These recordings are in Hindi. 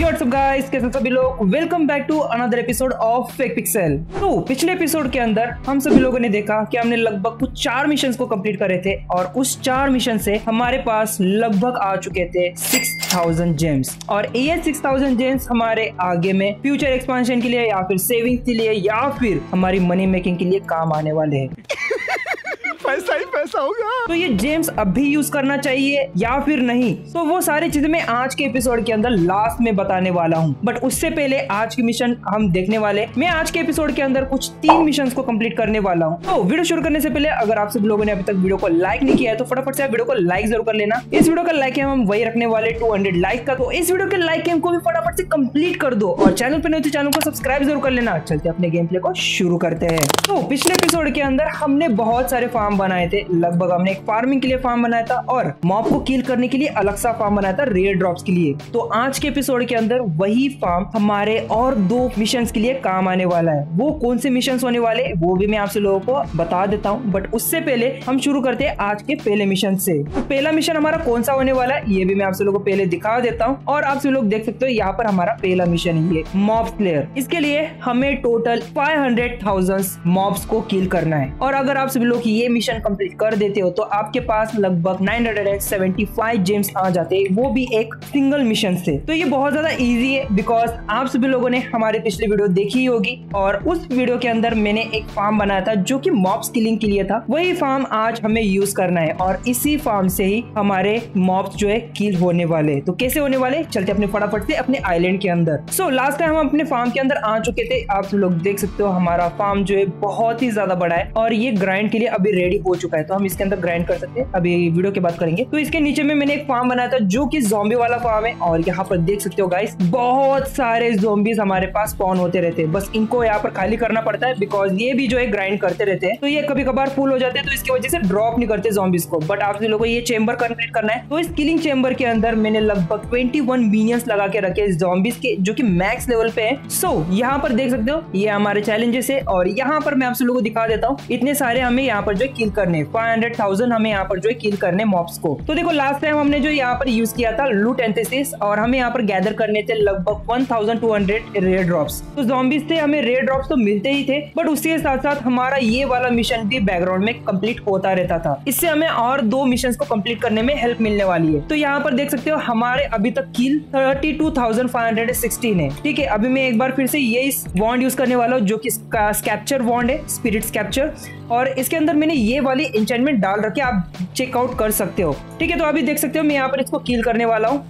व्हाट्सअप गाइस कैसे सभी लोग? Welcome back to another episode of fake pixel तो पिछले एपिसोड के अंदर हम सभी लोगों ने देखा कि हमने लगभग कुछ चार मिशन को कंप्लीट करे थे और उस चार मिशन से हमारे पास लगभग आ चुके थे सिक्स थाउज़ेंड जेम्स और ये सिक्स थाउज़ेंड जेम्स हमारे आगे में फ्यूचर एक्सपांशन के लिए या फिर सेविंग के लिए या फिर हमारी मनी मेकिंग के लिए काम आने वाले हैं। होगा। तो ये जेम्स अभी यूज़ करना चाहिए या फिर नहीं? तो वो सारी चीज़ें मैं आज के एपिसोड के अंदर लास्ट में बताने वाला हूँ। बट उससे पहले आज की मिशन हम देखने वाले मैं आज के एपिसोड के अंदर कुछ तीन मिशन को कंप्लीट करने वाला हूँ। तो वीडियो शुरू करने से पहले अगर आप सब लोगों ने अभी तक वीडियो को लाइक नहीं किया है तो फटाफट से वीडियो को लाइक ज़रूर कर लेना। इस वीडियो का लाइक हम वही रखने वाले टू लाइक का। तो इस वीडियो के लाइक को भी फटाफट से कंप्लीट कर दो। और चैनल पर नहीं तो चैनल को सब्सक्राइब ज़रूर कर लेना। चलते अपने गेम प्ले को शुरू करते हैं। तो पिछले एपिसोड के अंदर हमने बहुत सारे फार्म बनाए थे लगभग हमने एक फ़ार्मिंग के लिए फार्म बनाया था और मॉब को किल करने के लिए अलग सा फार्म बनाया था रेयर ड्रॉप्स के लिए। तो आज के एपिसोड के अंदर वही फार्म हमारे और दो मिशन के लिए काम आने वाला है। वो कौन से मिशन होने वाले वो भी मैं आपसे लोगों को बता देता हूँ। बट उससे पहले हम शुरू करते हैं आज के पहले मिशन से। तो पहला मिशन हमारा कौन सा होने वाला है, ये भी मैं आपसे लोगों को पहले दिखा देता हूँ। और आप लोग देख सकते हो यहाँ पर हमारा पहला मिशन है मॉब प्लेयर इसके लिए हमें total five hundred thousand mobs को किल करना है। और अगर आप सभी लोग ये मिशन कंप्लीट कर देते हो तो आपके पास लगभग 975 जेम्स आ जाते हैं। वो भी एक सिंगल मिशन से। तो ये बहुत ज़्यादा इजी है बिकॉज़ आप सभी लोगों ने हमारे पिछले वीडियो देखी होगी और उस वीडियो के अंदर मैंने एक फार्म बनाया था जो कि मॉब्स किलिंग के लिए था। वही फार्म आज हमें यूज़ करना है और इसी फार्म से ही हमारे मॉब्स जो है किल होने वाले तो कैसे होने वाले चलते अपने फटाफट से अपने आइलैंड के अंदर। सो लास्ट टाइम हम अपने फार्म के अंदर आ चुके थे, आप लोग देख सकते हो हमारा फार्म जो है बहुत ही ज़्यादा बड़ा है और ये ग्राइंड के लिए अभी रेडी हो चुका है। तो हम इसके अंदर ग्राइंड कर सकते हैं। अभी वीडियो के बात करेंगे। तो इसके नीचे में मैंने एक फार्म बनाया था जो की जोम्बी वाला फार्म है। और यहाँ पर देख सकते हो गाइस बहुत सारे जोम्बीज हमारे पास स्पॉन होते रहते हैं। बस इनको यहाँ पर खाली करना पड़ता है बिकॉज़ ये भी जो है ग्राइंड करते रहते हैं। तो ये कभी कभार फुल हो जाते हैं तो इसकी वजह से ड्रॉप नहीं करते जॉम्बिस को। बट आप लोगों को ये चेम्बर कंप्लीट करना है। तो इस किलिंग चेम्बर के अंदर मैंने लगभग ट्वेंटी वन मिनियंस लगा के रखे जॉम्बिस के जो की मैक्स लेवल पे है। सो so, यहाँ पर देख सकते हो ये हमारे चैलेंजेस है। और यहाँ पर मैं आप लोगों को दिखा देता हूँ इतने सारे हमें यहाँ पर जो किल करने फाइन 100,000 हमें यहाँ पर जो है किल करने मॉप्स को। तो देखो लास्ट टाइम हमने जो यहाँ पर यूज़ किया था लूट एंथेसिस और हमें यहाँ पर गैदर करने थे लगभग 1,200 रेड ड्रॉप्स तो जॉम्बिस थे हमें रेड ड्रॉप्स तो मिलते ही थे बट उसके साथ साथ हमारा ये वाला मिशन भी बैकग्राउंड में कंप्लीट होता रहता था। इससे हमें और दो मिशन को कंप्लीट करने में हेल्प मिलने वाली है। तो यहाँ पर देख सकते हो हमारे अभी तक किल थर्टी है। ठीक है अभी मैं एक बार फिर से यही वॉन्ड यूज़ करने वाला हूँ जो की स्कैप्चर वॉन्ड है स्पिरिट स्कैप्चर और इसके अंदर मैंने ये वाली इंचमेंट डाल रखे आप चेकआउट कर सकते हो। ठीक है तो अभी देख सकते हो, मैं यहाँ पर इसको कील करने वाला हूँ।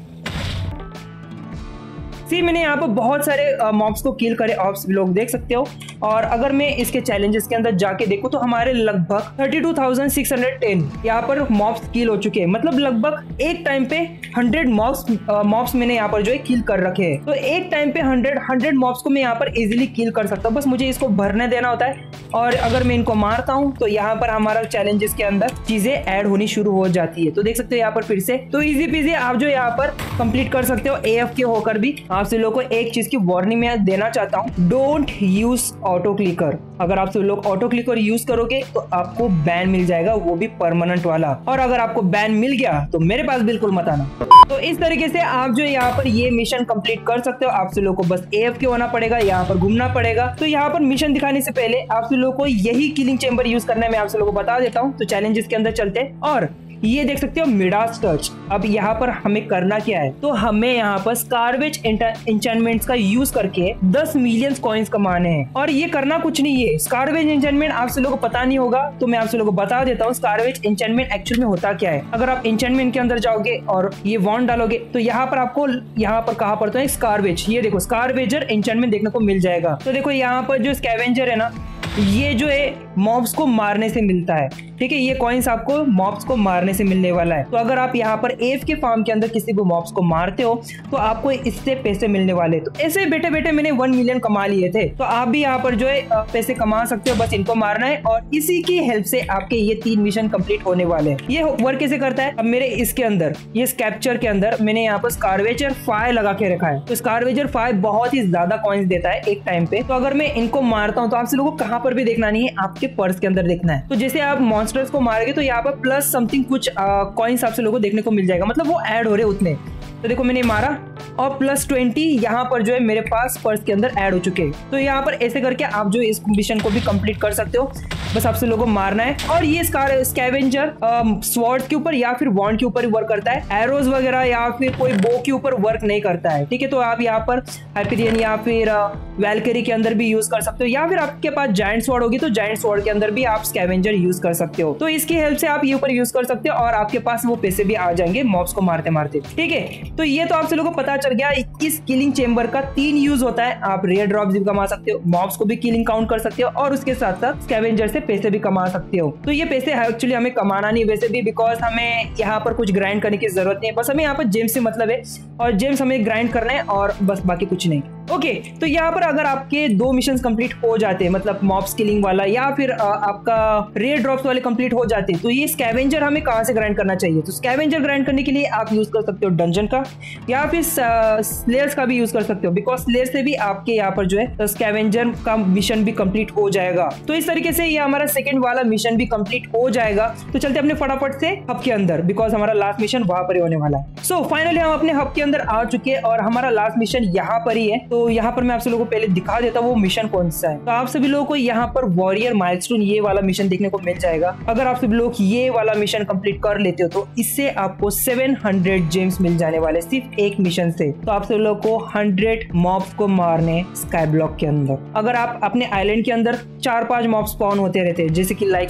सी मैंने यहाँ पर बहुत सारे मॉब्स को किल करे ऑप्स लोग देख सकते हो। और अगर मैं इसके चैलेंजेस के अंदर जाके देखूँ तो हमारे लगभग 32,610 यहाँ पर मॉब्स किल हो चुके हैं। मतलब लगभग एक टाइम पे 100 मॉब्स मॉब्स मैंने यहाँ पर जो है किल कर रखे हैं। तो एक टाइम पे 100 100 मॉब्स को मैं यहाँ पर इजिली किल कर सकता हूँ। बस मुझे इसको भरने देना होता है और अगर मैं इनको मारता हूँ तो यहाँ पर हमारा चैलेंजेस के अंदर चीज़ें ऐड होनी शुरू हो जाती है। तो देख सकते हो यहाँ पर फिर से। तो इजी पीजी आप जो यहाँ पर कंप्लीट कर सकते हो ए के होकर भी। आपसे लोगों को एक चीज़ की वार्निंग मैं देना चाहता हूँ। डोंट यूज़ ऑटो क्लिकर अगर आप सब लोग ऑटो क्लिकर यूज़ करोगे तो आपको बैन मिल जाएगा, वो भी परमानेंट वाला। और अगर आपको बैन मिल गया तो मेरे पास बिल्कुल मत आना। तो इस तरीके से आप जो यहाँ पर ये मिशन कंप्लीट कर सकते हो। आप लोग को बस एफ़ के होना पड़ेगा, यहाँ पर घूमना पड़ेगा। तो यहाँ पर मिशन दिखाने से पहले आप लोग को यही किलिंग चेंबर यूज़ करना मैं आप लोगों को बता देता हूँ। तो चैलेंजेस के अंदर चलते और ये देख सकते हो मिडास टच अब यहाँ पर हमें करना क्या है? तो हमें यहाँ पर स्कारवेज इंचमेंट का यूज़ करके 10 मिलियन कॉइन्स कमाने हैं। और ये करना कुछ नहीं है। स्कारवेज इंचमेंट आप लोगों को पता नहीं होगा तो मैं आप लोगों को बता देता हूँ स्कारवेज इंचमेंट एक्चुअल में होता क्या है। अगर आप इंचमेंट के अंदर जाओगे और ये वॉन्ड डालोगे तो यहाँ पर आपको, यहाँ पर कहा पड़ता है? स्कारवेज ये देखो स्कारवेजर इंचमेंट देखने को मिल जाएगा। तो देखो, यहाँ पर जो स्कैवेंजर है ना ये जो है मॉब्स को मारने से मिलता है। ठीक है, ये कॉइन्स आपको मॉब्स को मारने से मिलने वाला है। तो अगर आप यहाँ पर एफ़ के फार्म के अंदर किसी को मॉब्स को मारते हो तो आपको इससे पैसे मिलने वाले तो ऐसे बेटे बेटे मैंने वन मिलियन कमा लिए थे। तो आप भी यहाँ पर जो है पैसे कमा सकते हो, बस इनको मारना है और इसी की हेल्प से आपके ये तीन मिशन कंप्लीट होने वाले ये वर्क कैसे करता है? अब मेरे इसके अंदर, ये कैप्चर के अंदर मैंने यहाँ पर स्कारवेजर फाइव लगा के रखा है। तो स्कारवेजर फाइव बहुत ही ज़्यादा कॉइन्स देता है एक टाइम पे। तो अगर मैं इनको मारता हूँ तो आप लोगों को पर भी देखना नहीं है, आपके पर्स के अंदर देखना है। तो जैसे आप मॉन्स्टर्स को मारोगे तो यहाँ पर प्लस समथिंग कुछ कॉइन्स आपसे लोगों को देखने को मिल जाएगा। मतलब वो एड हो रहे उतने। तो देखो मैंने मारा और प्लस ट्वेंटी यहाँ पर जो है मेरे पास पर्स के अंदर ऐड हो चुके हैं। तो यहाँ पर ऐसे करके आप जो इस मिशन को भी कंप्लीट कर सकते हो। बस आपसे लोगों को मारना है। और ये स्कैवेंजर स्वॉर्ड के ऊपर या फिर वॉन्ड के ऊपर वर्क करता है। एरोज वगैरह या फिर कोई बो के ऊपर वर्क नहीं करता है। ठीक है तो आप यहाँ पर हाइपीरियन या फिर वेलकरी के अंदर भी यूज़ कर सकते हो। या फिर आपके पास जाइंट स्वॉर्ड होगी तो जाइंट स्वॉर्ड के अंदर भी आप स्कैवेंजर यूज़ कर सकते हो। तो इसकी हेल्प से आप ये ऊपर यूज़ कर सकते हो और आपके पास वो पैसे भी आ जाएँगे मॉब्स को मारते मारते ठीक है तो ये तो आप लोगों को पता चल गया, इस किलिंग चेम्बर का तीन यूज़ होता है। आप रेयर ड्रॉप भी कमा सकते हो मॉब्स को भी किलिंग काउंट कर सकते हो, और उसके साथ साथ स्कैवेंजर से पैसे भी कमा सकते हो। तो ये पैसे एक्चुअली हमें कमाना नहीं वैसे भी बिकॉज़ हमें यहाँ पर कुछ ग्राइंड करने की ज़रूरत नहीं है। बस हमें यहाँ पर जेम्स से मतलब है, और जेम्स हमें ग्राइंड करना है, और बस बाकी कुछ नहीं। ओके तो यहाँ पर अगर आपके दो मिशन कंप्लीट हो जाते हैं मतलब मॉब स्किलिंग वाला या फिर आ, आपका रेयर ड्रॉप्स वाले कंप्लीट हो जाते हैं तो ये स्कैवेंजर हमें कहाँ से ग्राइंड करना चाहिए? तो स्कैवेंजर ग्राइंड करने के लिए आप यूज़ कर सकते हो डंजन का या फिर स्लेयर्स का भी यूज़ कर सकते हो बिकॉज़ स्लेयर से भी आपके यहाँ पर जो है स्कैवेंजर का मिशन भी कंप्लीट हो जाएगा। तो इस तरीके से ये हमारा सेकेंड वाला मिशन भी कंप्लीट हो जाएगा। तो चलते अपने फटाफट से हब के अंदर बिकॉज़ हमारा लास्ट मिशन वहाँ पर ही होने वाला है। सो so, फाइनली हम अपने हब के अंदर आ चुके हैं और हमारा लास्ट मिशन यहाँ पर ही है। तो यहाँ पर मैं आप लोगों को पहले दिखा देता हूँ, वो मिशन कौन सा है। तो आप सभी लोगों को यहाँ पर वॉरियर माइलस्टोन ये वाला मिशन देखने को मिल जाएगा। अगर आप सभी लोग ये वाला मिशन कंप्लीट कर लेते हो तो इससे आपको 700 जेम्स मिल जाने वाले, सिर्फ़ एक मिशन से। तो आप सभी लोग को 100 मॉब्स को मारने स्काई ब्लॉक के अंदर। अगर आप अपने आइलैंड के अंदर चार पाँच मॉब्स स्पॉन होते रहते हैं, जैसे कि लाइक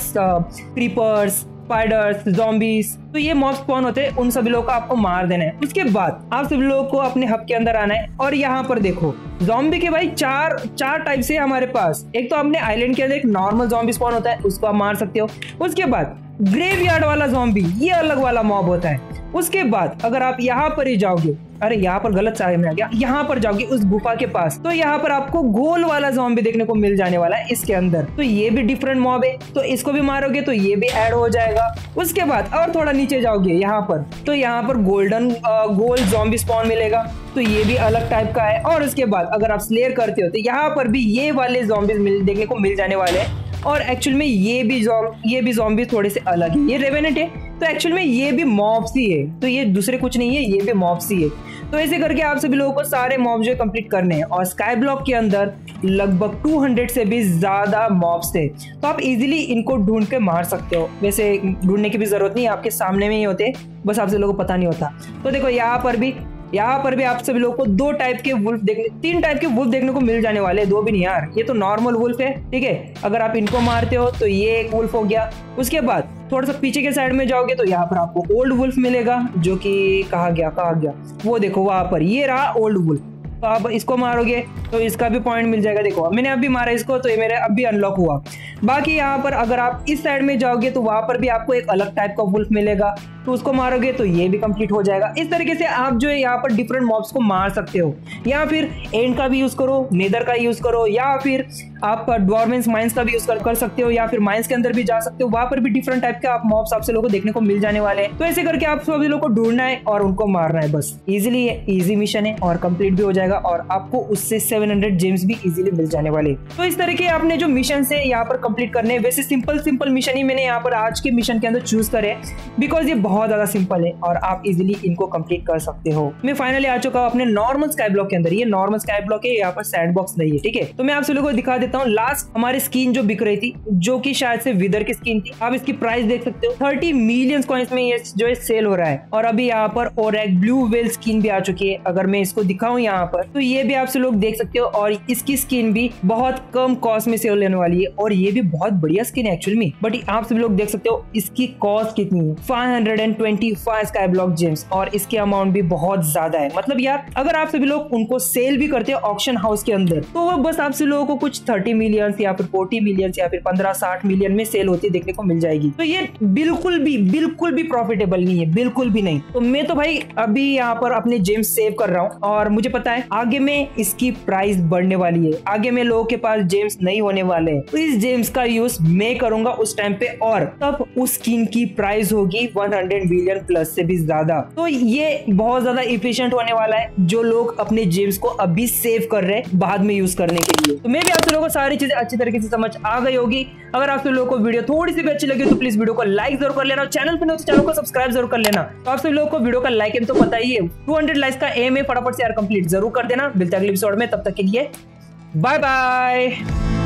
क्रीपर्स स्पाइडर्स जॉम्बीज तो ये मॉब स्पॉन होते हैं? उन सभी लोगों को आपको मार देना है। उसके बाद आप सभी लोगों को अपने हब के अंदर आना है और यहाँ पर देखो जॉम्बी के भाई चार चार टाइप से हमारे पास। एक तो अपने आइलैंड के अंदर एक नॉर्मल जॉम्बी स्पॉन होता है, उसको आप मार सकते हो। उसके बाद ग्रेवयार्ड वाला जॉम्बी ये अलग वाला मॉब होता है। उसके बाद अगर आप यहाँ पर ही जाओगे अरे यहाँ पर गलत सारे में आ गया। यहाँ पर जाओगे उस गुफा के पास तो यहाँ पर आपको गोल वाला जॉम्बी देखने को मिल जाने वाला है इसके अंदर। तो ये भी डिफरेंट मॉब है तो इसको भी मारोगे तो ये भी ऐड हो जाएगा। उसके बाद और थोड़ा नीचे जाओगे, यहाँ पर तो यहाँ पर गोल्डन गोल्ड जॉम्बी स्पॉन मिलेगा। तो ये भी अलग टाइप का है। और उसके बाद अगर आप स्लेयर करते हो तो यहाँ पर भी ये वाले जॉम्बीज देखने को मिल जाने वाले हैं। और एक्चुअल में ये भी जॉम ये भी जॉम्बी थोड़े से अलग है। ये रेवेनेंट है तो एक्चुअल में ये भी मॉब्स ही है। तो ये दूसरे कुछ नहीं है, ये भी मॉब्स ही है। तो ऐसे करके आप सभी लोगों को सारे मॉब जो कंप्लीट करने हैं। और स्काई ब्लॉक के अंदर लगभग 200 से भी ज़्यादा मॉब्स थे। तो आप इजीली इनको ढूंढ के मार सकते हो। वैसे ढूँढने की भी ज़रूरत नहीं, आपके सामने में ही होते बस आप सभी लोगों को पता नहीं होता। तो देखो, यहाँ पर भी, यहाँ पर भी आप सभी लोगों को दो टाइप के वुल्फ देखने, तीन टाइप के वुल्फ देखने को मिल जाने वाले दो भी नहीं यार। ये तो नॉर्मल वुल्फ है, ठीक है? अगर आप इनको मारते हो तो ये एक वुल्फ हो गया। उसके बाद थोड़ा सा पीछे के साइड में जाओगे तो यहाँ पर आपको ओल्ड वुल्फ मिलेगा, जो कि कहा गया कहा गया। वो देखो, वहाँ पर, ये रहा ओल्ड वुल्फ तो आप इसको मारोगे तो इसका भी पॉइंट मिल जाएगा। देखो मैंने अभी मारा इसको तो ये मेरे अभी अनलॉक हुआ। बाकी यहाँ पर अगर आप इस साइड में जाओगे तो वहाँ पर भी आपको एक अलग टाइप का वुल्फ मिलेगा। तो उसको मारोगे तो ये भी कंप्लीट हो जाएगा। इस तरीके से आप जो है यहाँ पर डिफरेंट मॉब्स को मार सकते हो। या फिर एंड का भी यूज़ करो नेदर का यूज़ करो या फिर आप डॉर्मेंस माइंस का भी यूज़ कर, कर सकते हो या फिर माइंस के अंदर भी जा सकते हो। वहाँ पर भी डिफरेंट टाइप के आप मॉब्स आपसे लोगों को देखने को मिल जाने वाले हैं। तो ऐसे करके आप सभी लोगों को ढूंढना है और उनको मारना है बस। इजिली है इजी मिशन है और कंप्लीट भी हो जाएगा और आपको उससे 700 जेम्स भी इजीली मिल जाने वाले तो इस तरह के आपने जो मिशन है यहाँ पर कंप्लीट करने वैसे सिंपल सिंपल मिशन ही मैंने यहाँ पर आज के मिशन के अंदर चूज़ करे बिकॉज़ ये बहुत ज़्यादा सिंपल है और आप इजिली इनको कंप्लीट कर सकते हो। मैं फाइनली आ चुका हूँ अपने नॉर्मल स्काई ब्लॉक के अंदर। ये नॉर्मल स्काई ब्लॉक है, यहाँ पर सैंड बॉक्स नहीं है, ठीक है? तो मैं आप सभी को दिखा देता हूँ लास्ट हमारी स्किन जो बिक रही थी, जो की शायद से विदर की स्किन थी। आप इसकी प्राइस देख सकते हो। थर्टी मिलियन कॉइन्स में ये जो है सेल हो रहा है। और अभी यहाँ पर और एक ब्लू वेल स्किन भी आ चुकी है। अगर मैं इसको दिखाऊँ यहाँ पर तो ये भी आपसे लोग देख सकते हो और इसकी स्किन भी बहुत कम कॉस्ट में सेल लेने वाली है और ये भी बहुत बढ़िया स्किन है एक्चुअल में। बट आप सभी लोग देख सकते हो इसकी कॉस्ट कितनी है। Five hundred and twenty five sky block gems और इसके अमाउंट भी बहुत ज़्यादा है। मतलब यार, अगर आप सभी लोग उनको सेल भी करते हो ऑप्शन हाउस के अंदर तो वो बस आप सभी लोगों को कुछ थर्टी मिलियन या फिर फोर्टी मिलियन या फिर पंद्रह साठ मिलियन में सेल होती देखने को मिल जाएगी। तो ये बिल्कुल भी बिल्कुल भी प्रॉफिटेबल नहीं है, बिल्कुल भी नहीं। तो मैं तो भाई अभी यहाँ पर अपने जेम्स सेव कर रहा हूँ और मुझे पता है, आगे में इसकी प्राइस बढ़ने वाली है। आगे में लोगों के पास जेम्स नहीं होने वाले तो इस जेम्स का यूज़ मैं करूँगा उस टाइम पे और तब उस स्किन की प्राइस होगी 100 बिलियन प्लस से भी ज़्यादा। तो ये बहुत ज़्यादा इफिशियंट होने वाला है, जो लोग अपने जेम्स को अभी सेव कर रहे हैं बाद में यूज़ करने के लिए। तो मैं भी आप लोगों को सारी चीज़ें अच्छी तरीके से समझ आ गई होगी। अगर आप लोगों को वीडियो थोड़ी सी भी अच्छी लगी तो प्लीज़ वीडियो को लाइक ज़रूर कर लेना चैनल पर तो चैनल को सब्सक्राइब ज़रूर कर लेना। तो आप सभी लोगों को वीडियो का लाइक तो पता ही टू हंड्रेड लाइक्स का एम है, फटाफट से यार कंप्लीट ज़रूर कर देना। मिलते अगले एपिसोड में, तब तक के लिए बाय बाय